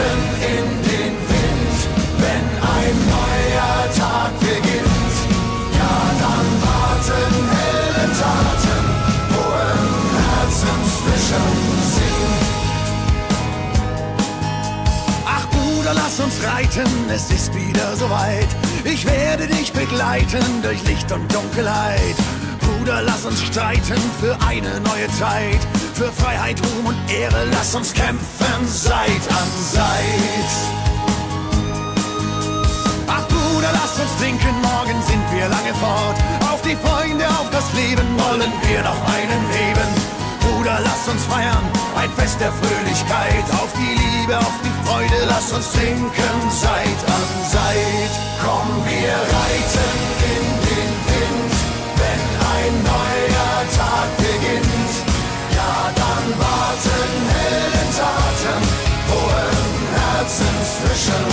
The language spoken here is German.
reiten in den Wind, wenn ein neuer Tag beginnt. Ja, dann warten Heldentaten, wo im Herzen zwischen sind. Ach Bruder, lass uns reiten, es ist wieder soweit. Ich werde dich begleiten durch Licht und Dunkelheit. Bruder, lass uns streiten für eine neue Zeit. Für Freiheit, Ruhm und Ehre, lass uns kämpfen Seit an wir noch einen heben. Bruder, lass uns feiern, ein Fest der Fröhlichkeit. Auf die Liebe, auf die Freude, lass uns trinken Seit an Seit. Komm, wir reiten in den Wind, wenn ein neuer Tag beginnt. Ja, dann warten Heldentaten, wo im Herzen zwischen